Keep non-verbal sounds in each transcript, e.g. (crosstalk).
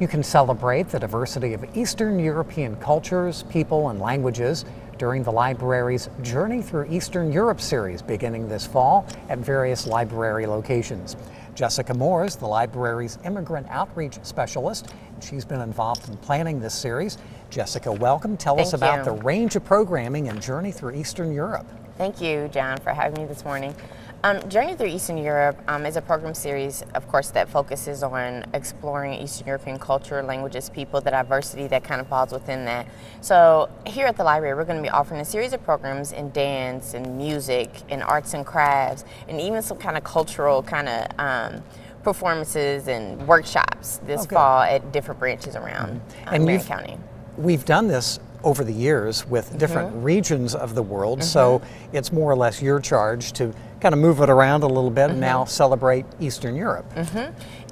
You can celebrate the diversity of Eastern European cultures, people, and languages during the library's Journey Through Eastern Europe series beginning this fall at various library locations. Jessica Moore is the library's immigrant outreach specialist. and She's been involved in planning this series. Jessica, welcome. Tell Thank us about you. the range of programming and Journey Through Eastern Europe. Thank you, Jon, for having me this morning. Um, Journey Through Eastern Europe um, is a program series, of course, that focuses on exploring Eastern European culture, languages, people, the diversity that kind of falls within that. So, here at the library, we're going to be offering a series of programs in dance and music and arts and crafts, and even some kind of cultural kind of um, performances and workshops this Okay. fall at different branches around uh, And Marion County. We've done this over the years with different Mm-hmm. regions of the world, so it's more or less your charge to kind of move it around a little bit Mm-hmm. and now celebrate Eastern Europe.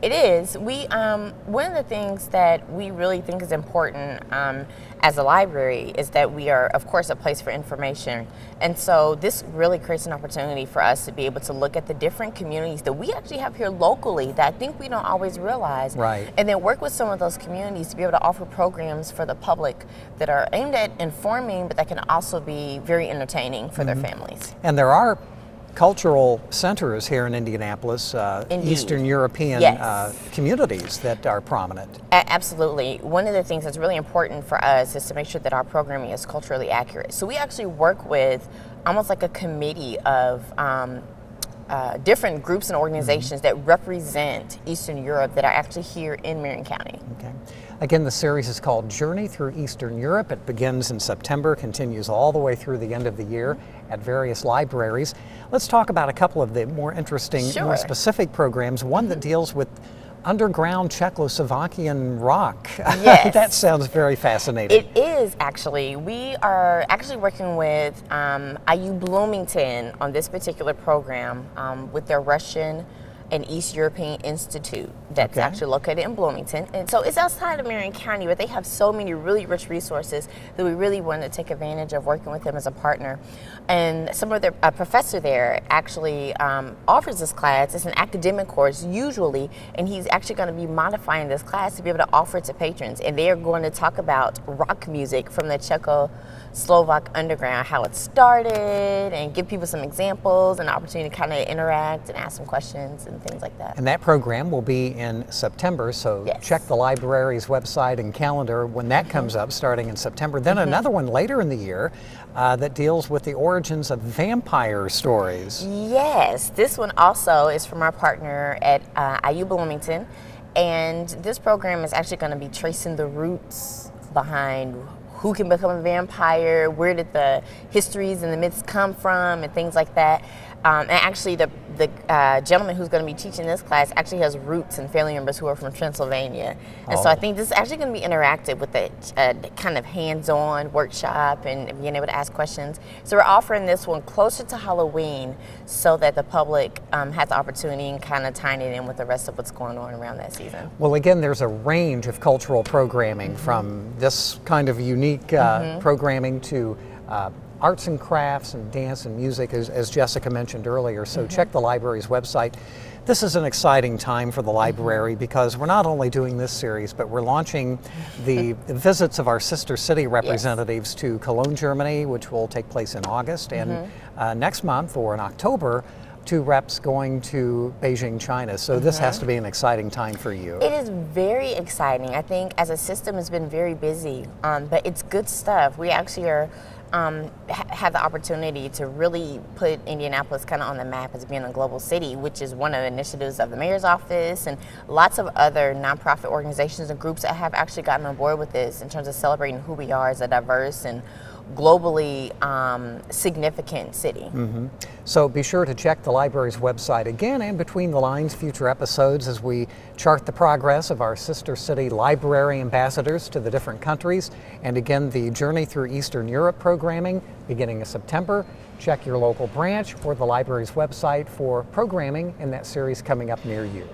It is. We um, one of the things that we really think is important um, as a library is that we are, of course, a place for information, and so this really creates an opportunity for us to be able to look at the different communities that we actually have here locally that I think we don't always realize, Right. And then work with some of those communities to be able to offer programs for the public that are aimed at informing, but that can also be very entertaining for their families. And there are cultural centers here in Indianapolis, uh, Eastern European Yes. uh, communities that are prominent. A- Absolutely. One of the things that's really important for us is to make sure that our programming is culturally accurate. So we actually work with almost like a committee of um, uh, different groups and organizations that represent Eastern Europe that are actually here in Marion County. Okay. Again, the series is called Journey Through Eastern Europe. It begins in September, continues all the way through the end of the year at various libraries. Let's talk about a couple of the more interesting, more Sure. Mm-hmm. specific programs. One that deals with underground Czechoslovakian rock. (laughs) Yes. that sounds very fascinating. It is actually. We are actually working with um, IU Bloomington on this particular program um, with their Russian and East European Institute that's Okay. actually located in Bloomington. And so it's outside of Marion County, but they have so many really rich resources that we really want to take advantage of working with them as a partner. And some of their a professor there actually um, offers this class. It's an academic course usually, and he's actually going to be modifying this class to be able to offer it to patrons. And they are going to talk about rock music from the Czechoslovak underground, how it started, and give people some examples and opportunity to kind of interact and ask some questions and things like that. And that program will be in September, so Yes. check the library's website and calendar when that comes up starting in September. Then another one later in the year uh, that deals with the origins of vampire stories. Yes, this one also is from our partner at uh, IU Bloomington. And this program is actually going to be tracing the roots behind who can become a vampire, where did the histories and the myths come from, and things like that. Um, and actually, the, the uh, gentleman who's going to be teaching this class actually has roots and family members who are from Transylvania. And so I Oh. think this is actually going to be interactive with a uh, kind of hands on workshop and being able to ask questions. So we're offering this one closer to Halloween so that the public um, has the opportunity and kind of tying it in with the rest of what's going on around that season. Well, again, there's a range of cultural programming from this kind of unique uh, programming to uh, arts and crafts and dance and music, as, as Jessica mentioned earlier. So mm-hmm. check the library's website. This is an exciting time for the mm-hmm. library because we're not only doing this series, but we're launching the, the mm-hmm. (laughs) visits of our sister city representatives to Cologne, Germany, which will take place in August, and uh, next month or in October, two reps going to Beijing, China. So this has to be an exciting time for you. It is very exciting. I think as a system it's been very busy, um, but it's good stuff. We actually are um, ha- have the opportunity to really put Indianapolis kind of on the map as being a global city, which is one of the initiatives of the mayor's office and lots of other nonprofit organizations and groups that have actually gotten on board with this in terms of celebrating who we are as a diverse and globally um, significant city. So be sure to check the library's website again and between the lines future episodes as we chart the progress of our sister city library ambassadors to the different countries. And again, the Journey Through Eastern Europe programming beginning in September. Check your local branch or the library's website for programming in that series coming up near you.